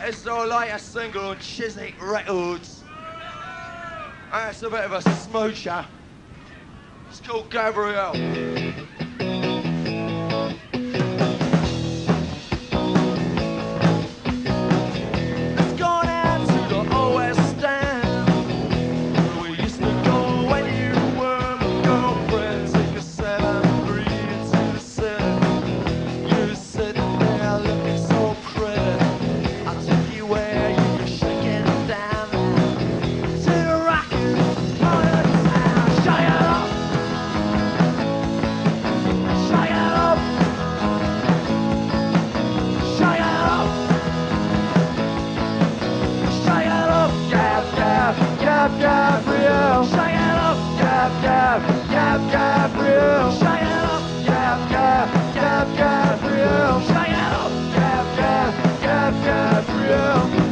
that is our latest single on Chiswick Records. That's a bit of a smoocher. It's called Gabrielle. Gab, Gabrielle. Shut it up, Gab, Gab, Gab, Gabrielle. Shut it up, Gab, Gab, Gab, Gabrielle. Shut it up, Gab, Gab, Gab, Gabrielle.